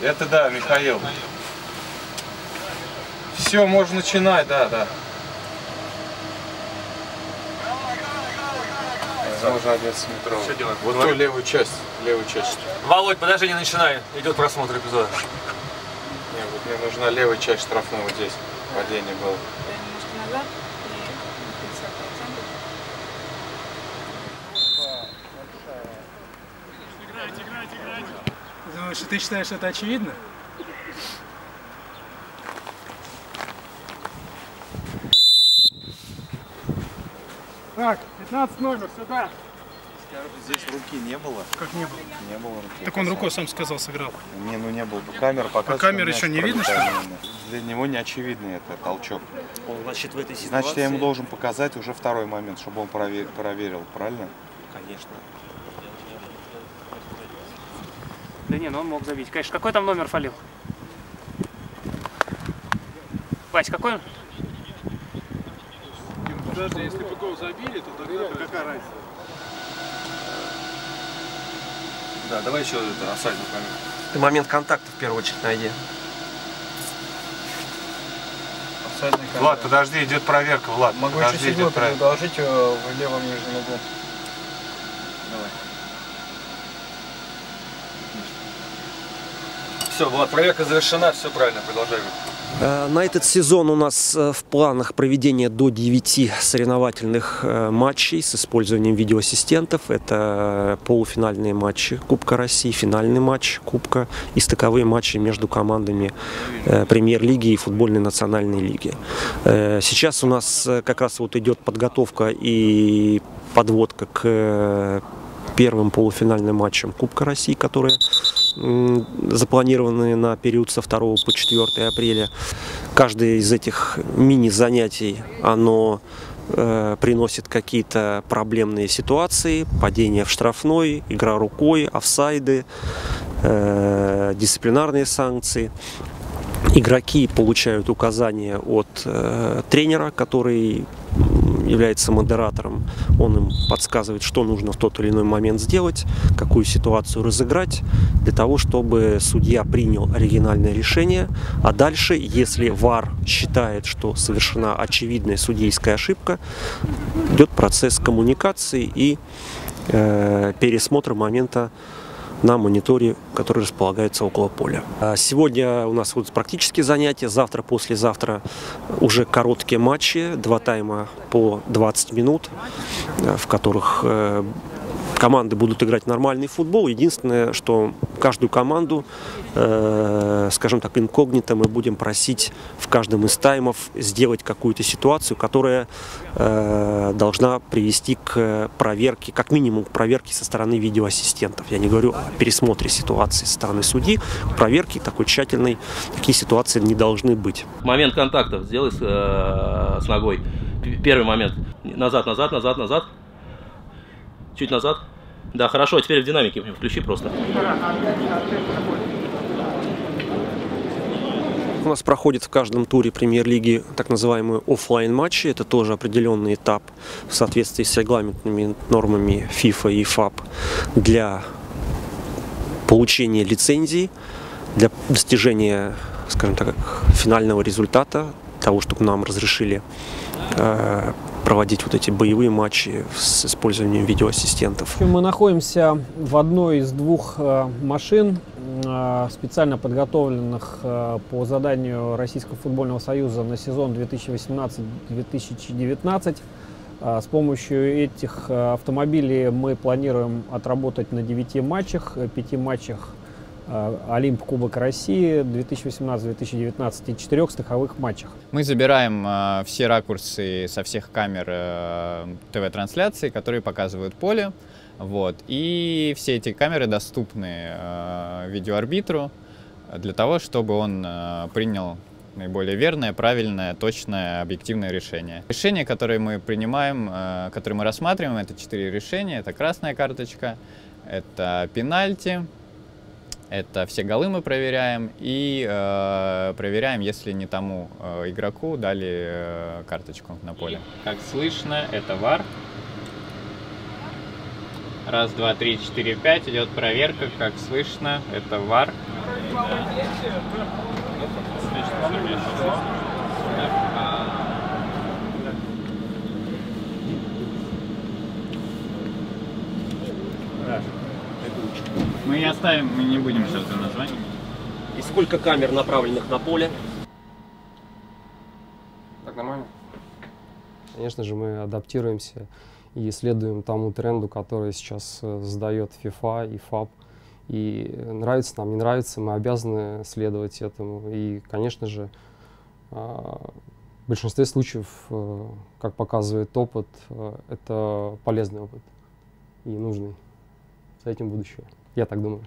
Это да, Михаил. Все, можно начинать, да, да. Можно 11 метров. Что делаем? Вот ту левую часть, левую часть. Володь, подожди, не начинай. Идет просмотр эпизода. Не, вот мне нужна левая часть штрафного здесь. Падение было. немножко назад и 50%. Думаешь, ты считаешь это очевидно? Так, 15 номер, сюда. Здесь руки не было. Как не было? Не было руки. Так он рукой сам сказал, сыграл. Не, ну не было. Камера показывает. камеры что еще не видно, что ли? Для него не очевидно это толчок. Он, значит, в этой ситуации... Значит, я ему должен показать уже второй момент, чтобы он прове- проверил, правильно? Конечно. Да не, ну он мог забить. Конечно, какой там номер фалил? Вась, какой он? Подожди, если бы гол забили, то тогда какая разница? Да, давай еще это, осадный момент. Ты момент контакта в первую очередь найди. Влад, подожди, идет проверка, Влад. Могу подожди, еще седьмой идет проверка. продолжить э, в левом нижнем углу. Все, Влад, проверка завершена, все правильно, продолжаем. Э, На этот сезон у нас э, в планах проведение до 9 соревновательных э, матчей с использованием видеоассистентов. Это полуфинальные матчи Кубка России, финальный матч Кубка и стыковые матчи между командами Премьер-лиги и футбольной национальной лиги. Сейчас у нас как раз вот идет подготовка и подводка к первым полуфинальным матчам Кубка России, которые м, запланированы на период со 2 по 4 апреля. Каждое из этих мини-занятий, оно э, приносит какие-то проблемные ситуации, падение в штрафной, игра рукой, офсайды, э, дисциплинарные санкции. Игроки получают указания от э, тренера, который является модератором. Он им подсказывает, что нужно в тот или иной момент сделать, какую ситуацию разыграть, для того, чтобы судья принял оригинальное решение. А дальше, если ВАР считает, что совершена очевидная судейская ошибка, идет процесс коммуникации и э, пересмотра момента на мониторе, который располагается около поля. А Сегодня у нас будут практические занятия, завтра, послезавтра уже короткие матчи, два тайма по 20 минут, э, в которых э, команды будут играть нормальный футбол. Единственное, что каждую команду, э, скажем так, инкогнито мы будем просить в каждом из таймов сделать какую-то ситуацию, которая э, должна привести к проверке, как минимум к проверке со стороны видеоассистентов. Я не говорю о пересмотре ситуации со стороны судьи, к проверке такой тщательной, такие ситуации не должны быть. Момент контакта сделай с, э, с ногой. Первый момент. Назад, назад, назад, назад. Чуть назад. Да, хорошо, а теперь в динамике включи просто. У нас проходит в каждом туре премьер-лиги так называемые оффлайн матчи Это тоже определенный этап в соответствии с регламентными нормами FIFA и FAP для получения лицензий, для достижения, скажем так, финального результата, того, чтобы нам разрешили э, проводить вот эти боевые матчи с использованием видеоассистентов. Мы находимся в одной из двух э, машин, э, специально подготовленных э, по заданию Российского футбольного союза на сезон 2018-2019. Э, С помощью этих автомобилей мы планируем отработать на 9 матчах, 5 матчах Олимп Кубок России 2018-2019 и 4 стыковых матчах. Мы забираем э, все ракурсы со всех камер э, ТВ-трансляции, которые показывают поле. Вот. И все эти камеры доступны э, видеоарбитру для того, чтобы он э, принял наиболее верное, правильное, точное, объективное решение. Решения, которые мы принимаем, э, которые мы рассматриваем, это четыре решения. Это красная карточка, это пенальти, это все голы мы проверяем и э, проверяем, если не тому э, игроку дали э, карточку на поле. Как слышно, это вар. Раз, два, три, четыре, пять. Идет проверка. Как слышно, это вар. Мы ее оставим, мы не будем сейчас ее названий. И сколько камер, направленных на поле? Так нормально? Конечно же, мы адаптируемся и следуем тому тренду, который сейчас э, задает FIFA и FAB. И нравится нам, не нравится, мы обязаны следовать этому. И, конечно же, а, в большинстве случаев, э, как показывает опыт, э, это полезный опыт и нужный. С этим будущее. Я так думаю.